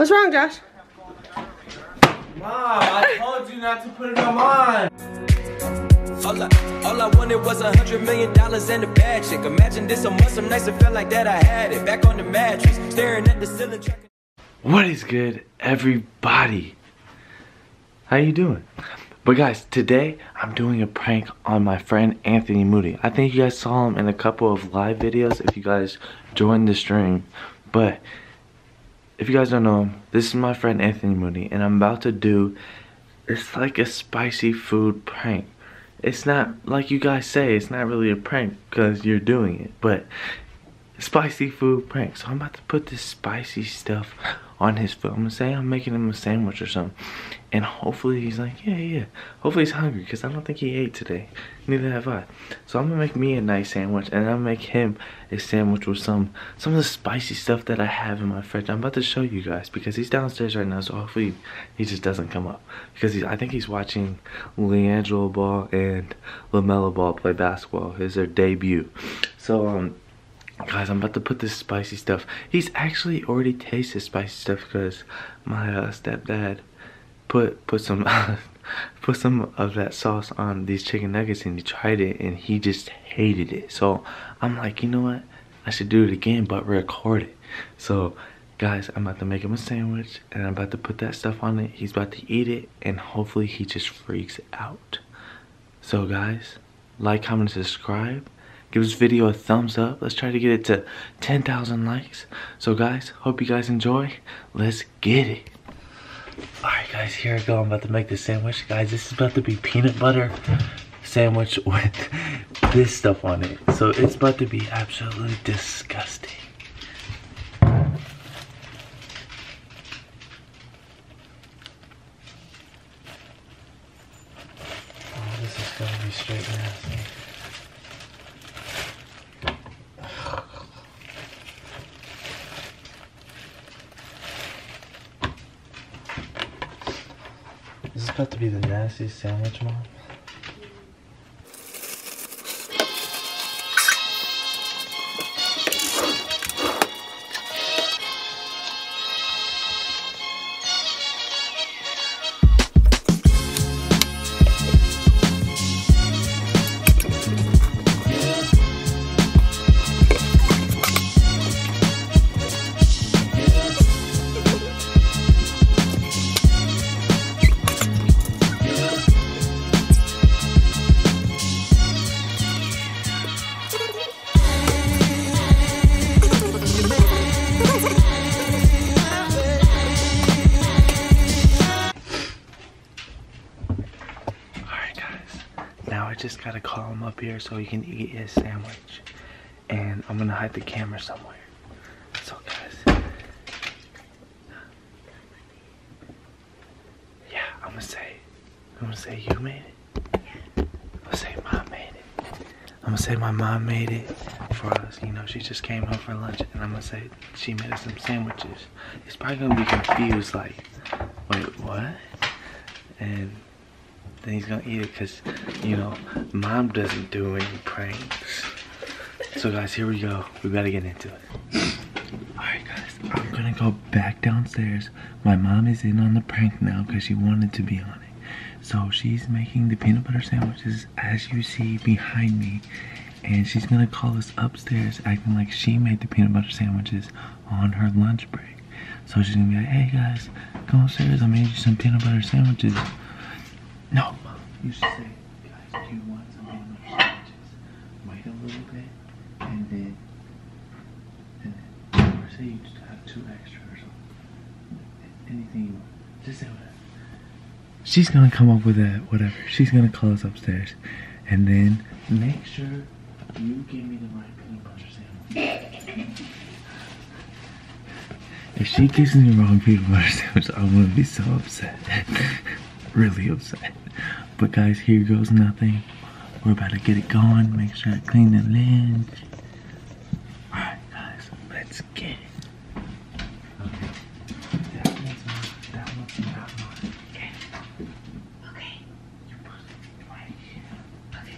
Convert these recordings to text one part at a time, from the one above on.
What's wrong, Josh? Mom, I told you not to put it on mine. All I, all I wanted was a hundred million dollars and a bad chick. Imagine this a month, some nights it felt like that I had it. Back on the mattress, staring at the ceiling. What is good, everybody? How you doing? But guys, today I'm doing a prank on my friend Anthony Moody. I think you guys saw him in a couple of live videos if you guys joined the stream. But if you guys don't know this is my friend Anthony Moody, and I'm about to do it's like a spicy food prank. It's not like you guys say, it's not really a prank because you're doing it, but spicy food prank. So I'm about to put this spicy stuff on his food. I'm gonna say I'm making him a sandwich or something. And hopefully he's like, yeah, yeah. Hopefully he's hungry because I don't think he ate today. Neither have I. So I'm gonna make me a nice sandwich and gonna make him a sandwich with some some of the spicy stuff that I have in my fridge. I'm about to show you guys because he's downstairs right now. So hopefully he just doesn't come up because he, I think he's watching LiAngelo Ball and LaMelo Ball play basketball. It's their debut. So um guys i'm about to put this spicy stuff he's actually already tasted spicy stuff because my uh, stepdad put put some put some of that sauce on these chicken nuggets and he tried it and he just hated it. So i'm like you know what? I should do it again but record it. So guys i'm about to make him a sandwich and i'm about to put that stuff on it. He's about to eat it and hopefully he just freaks out. So guys like comment subscribe. Give this video a thumbs up. Let's try to get it to 10,000 likes. So guys hope you guys enjoy. Let's get it Alright guys, here I go. I'm about to make this sandwich. Guys, this is about to be peanut butter sandwich with this stuff on it. So it's about to be absolutely disgusting. Oh, this is gonna be straight nasty. About to be the nastiest sandwich, Mom. Gotta call him up here so he can eat his sandwich. And I'm gonna hide the camera somewhere. So guys, yeah, I'm gonna say, I'm gonna say you made it. I'm gonna say mom made it. I'm gonna say my mom made it for us. You know, she just came home for lunch and I'm gonna say she made us some sandwiches. He's probably gonna be confused like, wait, what? And then he's gonna eat it because you know mom doesn't do any pranks. So guys here we go. We gotta get into it. All right guys i'm gonna go back downstairs. My mom is in on the prank now because she wanted to be on it. So she's making the peanut butter sandwiches as you see behind me. And she's gonna call us upstairs acting like she made the peanut butter sandwiches on her lunch break. So she's gonna be like hey guys come upstairs. I made you some peanut butter sandwiches no, Mom. You should say, guys, do you want some peanut butter sandwiches? Wait a little bit, and then, and then, or say you just have two extra or something. Anything you want. Just say whatever. She's gonna come up with that, whatever. She's gonna call us upstairs, and then make sure you give me the right peanut butter sandwich. If she gives me the wrong peanut butter sandwich, I'm gonna be so upset. really upset. But guys, here goes nothing. We're about to get it going. Make sure I clean the lens. Alright guys, let's get it. Okay. That one's mine, that one's not mine. Okay. Okay. You put it right here. Okay.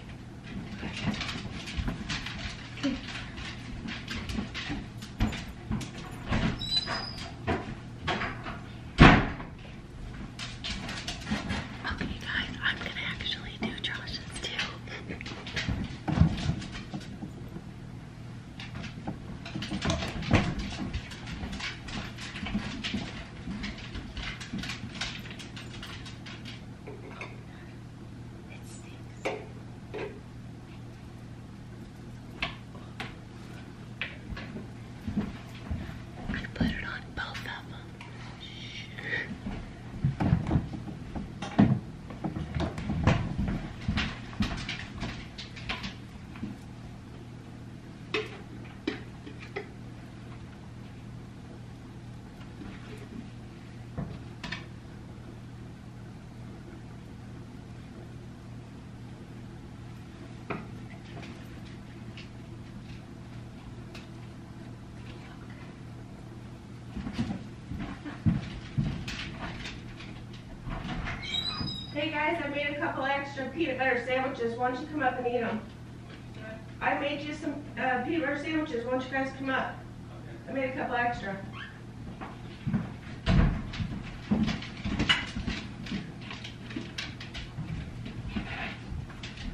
Hey guys, I made a couple extra peanut butter sandwiches. Why don't you come up and eat them? I made you some uh, peanut butter sandwiches. Why don't you guys come up? I made a couple extra.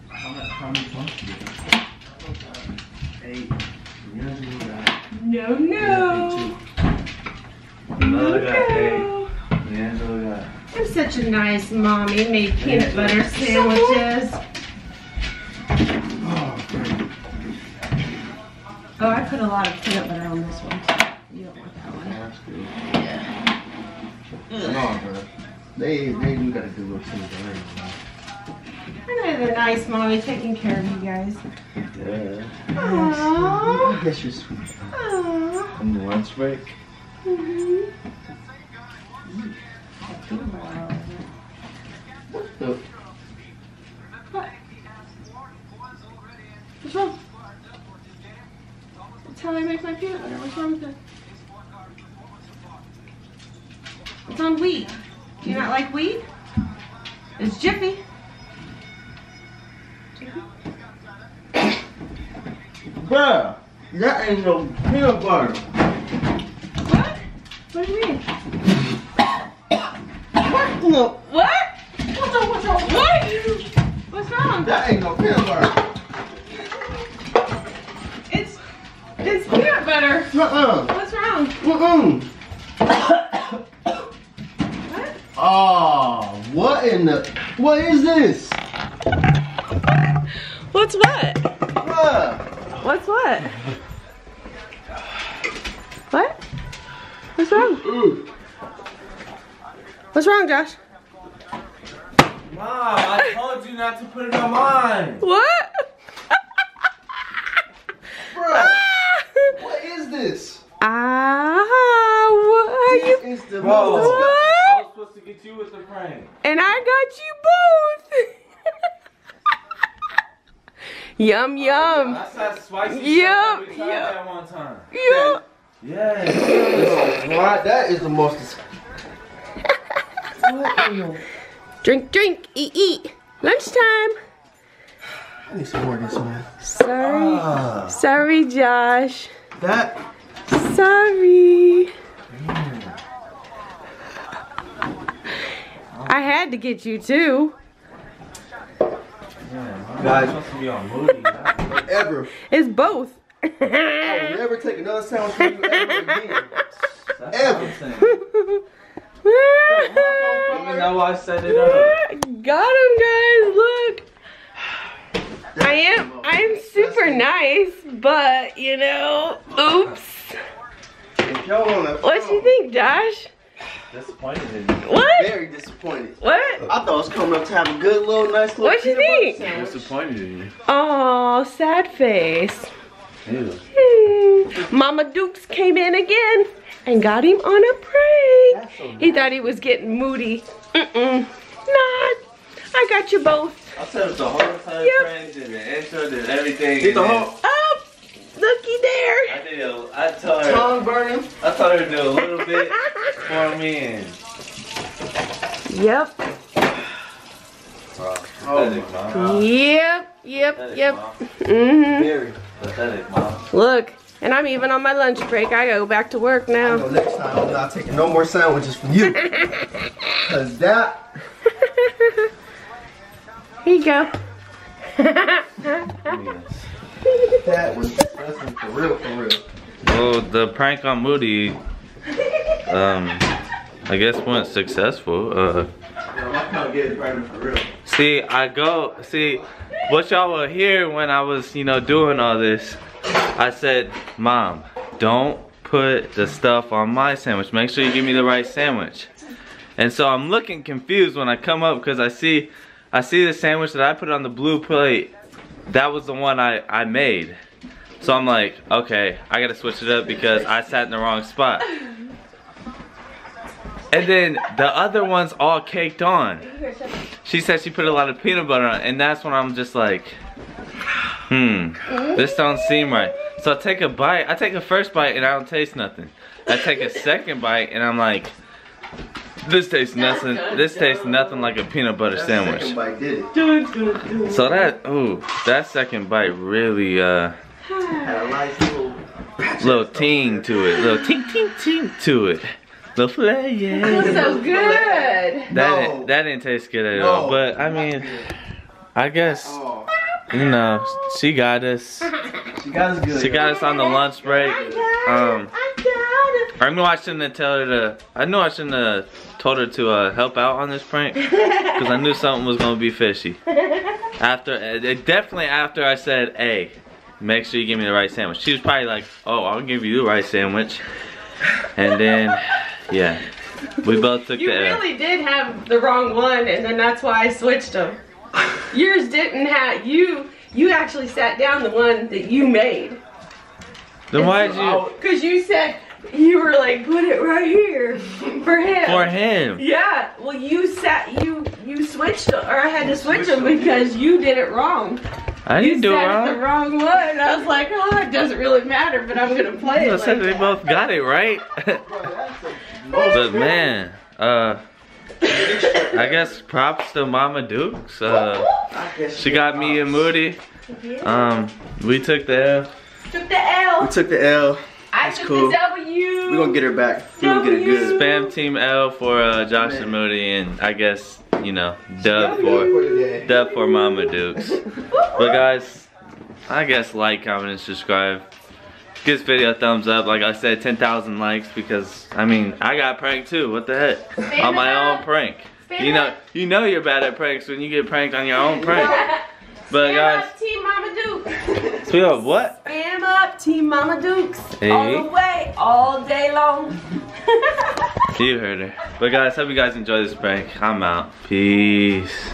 How many, how many points do you have? Eight. D'Angelo got No, no. Another got eight. No. D'Angelo got. I'm such a nice mommy. Made peanut butter sandwiches. Oh, I put a lot of peanut butter on this one. too. You don't want that one. That's good. Come on, bro. They, they do got a good little team, bro. I ain't gonna lie. I know they're nice, mommy, taking care of you guys. Yeah. Aww. I guess you're sweet. Aww. On the lunch break? Mhm. The, What's wrong? That's how I make my peanut butter. What's wrong with that? It's on wheat. Do you not like wheat? It's Jiffy. bruh, that ain't no peanut butter. What? What do you mean? What? No, What? What's wrong? What's? What? What's wrong? that ain't no peanut butter. Peanut butter. Uh-uh. What's wrong? Mm-mm. What? Oh, what in the, what is this? What's what? Bruh. What's what? What? What's wrong? Mm. What's wrong, Josh? Mom, I told you not to put it on mine. What? Bruh, what is this? Ah, what are you? It's the Bro, most- I What? was supposed to get you with the prank. And I got you both. Yum yum. That's that spicy Yup, stuff that we tried yup. that one time. Yum. Yes. What? That is the most. dis- what in the? Drink, drink, eat, eat. Lunchtime. I need some more of this, man. Sorry. Ah, Sorry, Josh. that. Sorry. I had to get you too. Yeah, Guys. Supposed to be on Moody. Ever. It's both. I will never take another sandwich from you ever again. that's Ever. I'm saying. Even though I set it up. Got him, guys. Look. I am I am super nice, but you know, oops. If y'all. What you think, Josh? Disappointed in you. What? Very disappointed. What? I thought I was coming up to have a good little, nice little. What you peanut butter think? Disappointed in you. Oh, sad face. Ew. Mama Dukes came in again and got him on a prank. That's so He thought he was getting moody. Mm-mm. Not. I got you both. I set up the whole entire Yep. prank, did the intro, did everything. Did the whole Oh, looky there. I did. A, I told her. tongue burning? I told her to do a little bit for me and. Yep. Oh pathetic, mom. Yep. Yep. Pathetic, Yep. mom. Mm-hmm. Very. Pathetic, mom. Look, and I'm even on my lunch break. I go back to work I know now. next time I'm not taking no more sandwiches from you. Cause that. Here you go. Yes. That was disgusting for real, for real. Well, the prank on Moody, um, I guess went successful. Uh, Yo, my tongue getting burning for real. see, I go, see, what y'all will hear when I was, you know, doing all this, I said, Mom, don't put the stuff on my sandwich. Make sure you give me the right sandwich. And so I'm looking confused when I come up because I see, I see the sandwich that I put on the blue plate. That was the one I, I made. So I'm like, okay, I gotta switch it up because I sat in the wrong spot. And then the other one's all caked on. She said she put a lot of peanut butter on, and that's when I'm just like, hmm, this don't seem right. So I take a bite. I take a first bite and I don't taste nothing. I take a second bite and I'm like, This tastes That's nothing. good. This tastes nothing like a peanut butter That second sandwich. bite did it. So that ooh, that second bite really uh, Had a nice little. little ting to it, little ting ting ting to it, little flavor. Feels so good. That No. didn't, that didn't taste good at No. all. But I mean, I guess Oh, you know she got us. she got us good. She got us on the lunch break. Um, I'm watching to tell her to. I knew I shouldn't have told her to uh, help out on this prank because I knew something was gonna be fishy. After, uh, definitely after I said, "Hey, make sure you give me the right sandwich." She was probably like, "Oh, I'll give you the right sandwich." And then, yeah, we both took You the L. really did have the wrong one, and then that's why I switched them. Yours didn't have you. You actually sat down the one that you made, Then why did you cause you said you were like put it right here for him. for him? Yeah. Well, you sat you you switched them, or I had to switch them because you did it wrong. I didn't do it sat at the wrong. wrong one. and I was like, oh, it doesn't really matter, but I'm gonna play I it. said Like they that. both got it right. but man, uh, I guess props to Mama Dukes. Uh, she got me and Moody. Um, we took the L. Took the L. We took the L. I That's took cool. the W. We gonna get her back. We're gonna get it good. Spam Team L for uh, Josh and Moody, and I guess you know Dub For for. Dub for Mama Dukes. But guys, I guess like, comment, and subscribe. Give this video a thumbs up. Like I said, 10,000 likes because I mean I got pranked too. What the heck? Spam on my it own prank. Spam You know, it. you know you're bad at pranks when you get pranked on your own prank. But Spam guys, up Team Mama Duke. speak of what? Spam up Team Mama Dukes. Hey. All the way, all day long. You heard her. But guys, hope you guys enjoy this prank. I'm out. Peace.